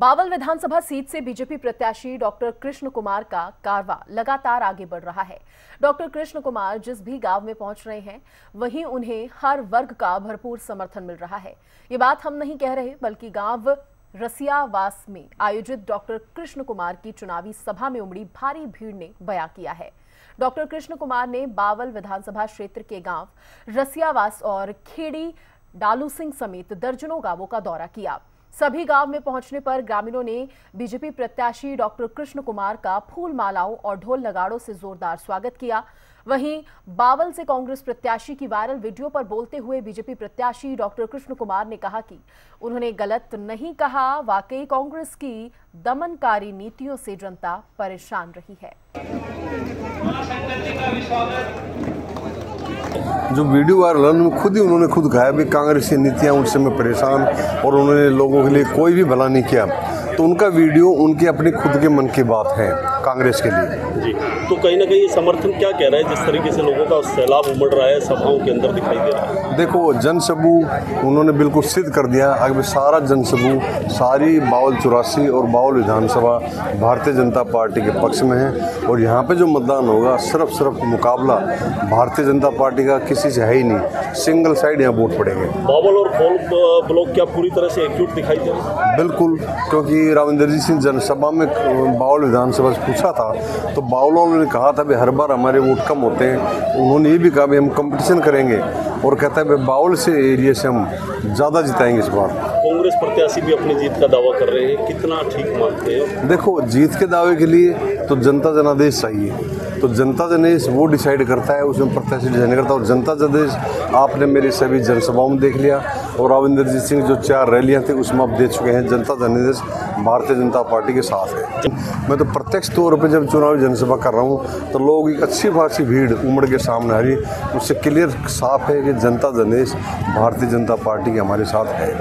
बावल विधानसभा सीट से बीजेपी प्रत्याशी डॉक्टर कृष्ण कुमार का कारवा लगातार आगे बढ़ रहा है। डॉक्टर कृष्ण कुमार जिस भी गाँव में पहुँच रहे हैं, वहीं उन्हें हर वर्ग का भरपूर समर्थन मिल रहा है। ये बात हम नहीं कह रहे, बल्कि गाँव रसियावास में आयोजित डॉक्टर कृष्ण कुमार की चुनावी सभा में उमड़ी भारी भीड़ ने बयां किया है। डॉक्टर कृष्ण कुमार ने बावल विधानसभा क्षेत्र के गाँव रसियावास और खेड़ी डालू सिंह समेत दर्जनों गाँवों का दौरा किया। सभी गाँव में पहुँचने पर ग्रामीणों ने बीजेपी प्रत्याशी डॉक्टर कृष्ण कुमार का फूल मालाओं और ढोल नगाड़ों से जोरदार स्वागत किया। वहीं बावल से कांग्रेस प्रत्याशी की वायरल वीडियो पर बोलते हुए बीजेपी प्रत्याशी डॉक्टर कृष्ण कुमार ने कहा कि उन्होंने गलत नहीं कहा, वाकई कांग्रेस की दमनकारी नीतियों से जनता परेशान रही है। जो वीडियो वायरल है, उनमें खुद ही उन्होंने खुद कहा भी कांग्रेस की नीतियाँ उनसे मैं परेशान और उन्होंने लोगों के लिए कोई भी भला नहीं किया। तो उनका वीडियो उनके अपने खुद के मन की बात है कांग्रेस के लिए। जी तो कहीं ना कहीं समर्थन क्या कह रहा है जिस तरीके से लोगों का सैलाब उमड़ रहा है सभाओं के अंदर दिखाई दे रहा है? देखो जनसमूह उन्होंने बिल्कुल सिद्ध कर दिया अगर सारा जनसमूह सारी बावल चौरासी और बावल विधानसभा भारतीय जनता पार्टी के पक्ष में है। और यहाँ पे जो मतदान होगा सिर्फ़ सिर्फ़ मुकाबला भारतीय जनता पार्टी का किसी से है ही नहीं सिंगल साइड यहाँ वोट पड़ेंगे। बावल और खोल ब्लॉक क्या पूरी तरह से एकजुट दिखाई दे रहा है? बिल्कुल क्योंकि राविंदरजीत सिंह जनसभा में बावल विधानसभा से पूछा था तो बावलों ने कहा था भाई हर बार हमारे वोट कम होते हैं। उन्होंने ये भी कहा भी हम कंपटीशन करेंगे। और कहता है भाई बावल से एरिया से हम ज़्यादा जिताएँगे इस बार। कांग्रेस प्रत्याशी भी अपनी जीत का दावा कर रहे हैं कितना ठीक मानते हैं? देखो जीत के दावे के लिए तो जनता जनादेश चाहिए। तो जनता जनादेश वो डिसाइड करता है उसमें प्रत्याशी डिसाइड करता। है और जनता जनादेश आपने मेरी सभी जनसभाओं में देख लिया। और राविंदरजीत सिंह जो चार रैलियाँ थी, उसमें आप दे चुके हैं, जनता जनादेश भारतीय जनता पार्टी के साथ है। मैं तो प्रत्यक्ष तौर पर जब चुनावी जनसभा कर रहा हूँ तो लोग एक अच्छी खासी भीड़ उमड़ के सामने आ रही उससे क्लियर साफ़ है कि जनता जनादेश भारतीय जनता पार्टी के हमारे साथ है।